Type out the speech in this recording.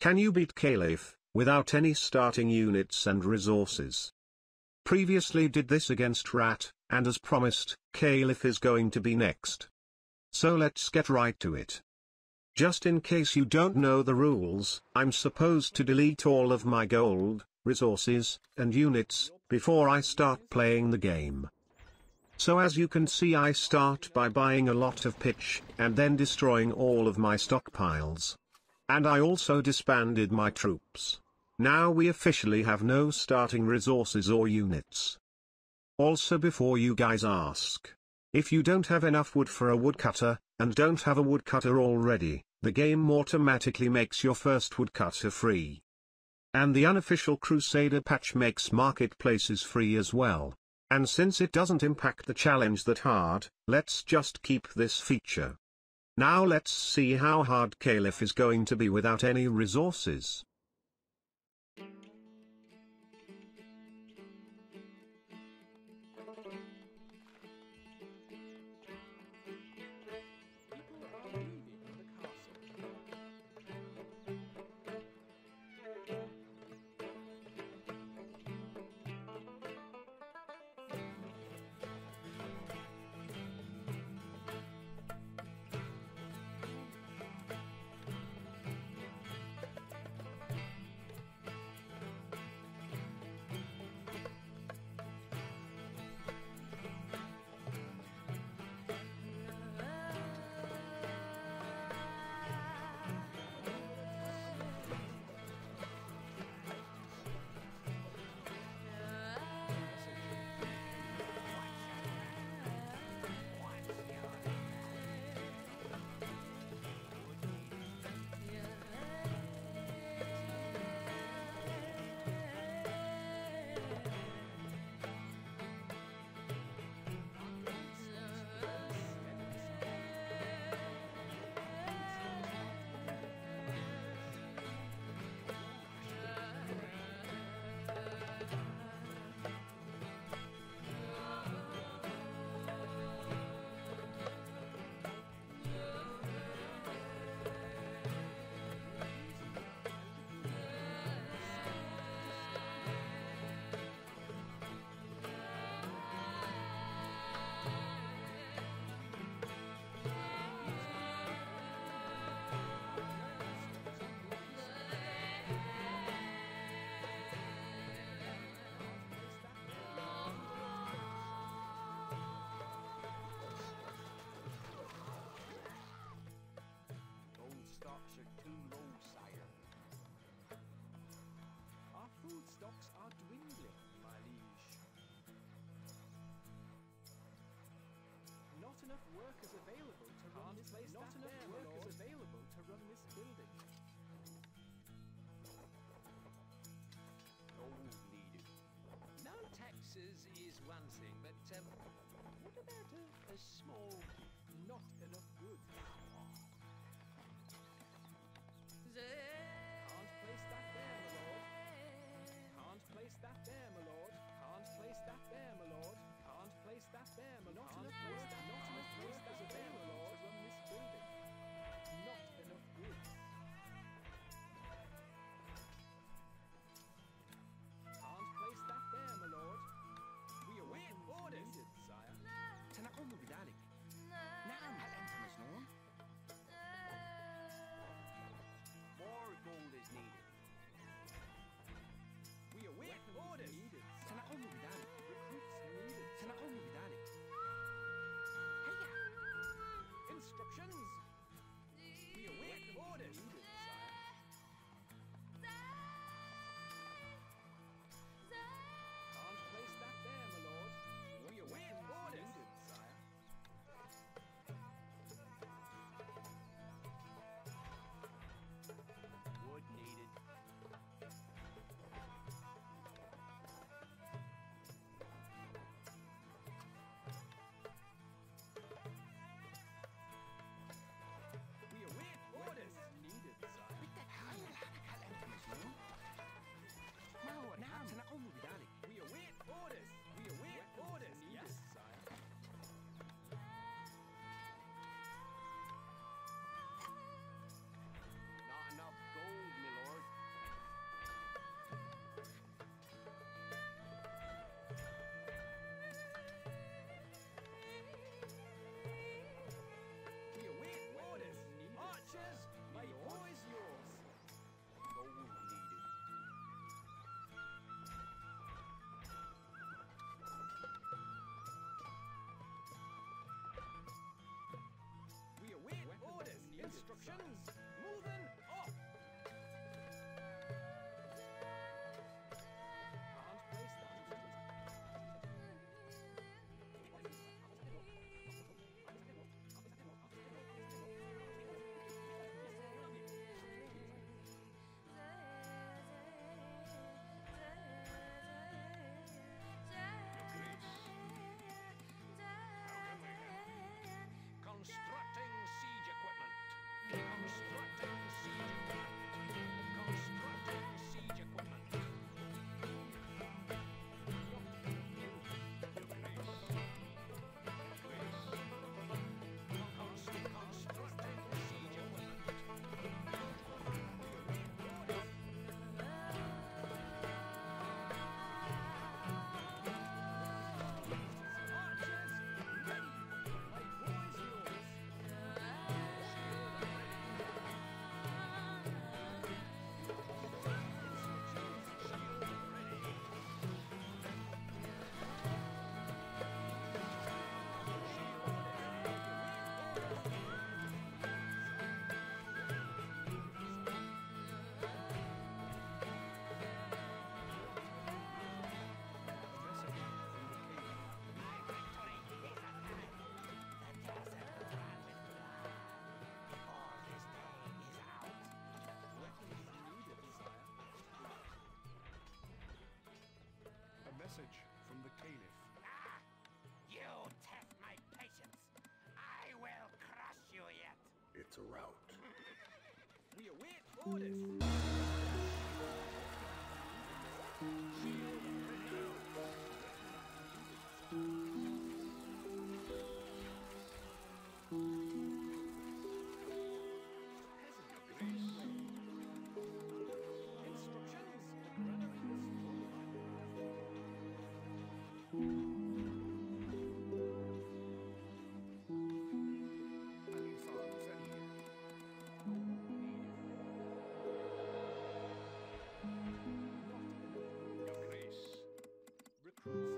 Can you beat Caliph, without any starting units and resources? Previously did this against Rat, and as promised, Caliph is going to be next. So let's get right to it. Just in case you don't know the rules, I'm supposed to delete all of my gold, resources, and units, before I start playing the game. So as you can see I start by buying a lot of pitch, and then destroying all of my stockpiles. And I also disbanded my troops. Now we officially have no starting resources or units. Also before you guys ask. If you don't have enough wood for a woodcutter, and don't have a woodcutter already, the game automatically makes your first woodcutter free. And the unofficial Crusader patch makes marketplaces free as well. And since it doesn't impact the challenge that hard, let's just keep this feature. Now let's see how hard Caliph is going to be without any resources. Enough workers available to run this place. Not enough workers available to run this building. Gold needed. No taxes is one thing, but um, what about a, a small Not enough goods. Recorded. Thank you.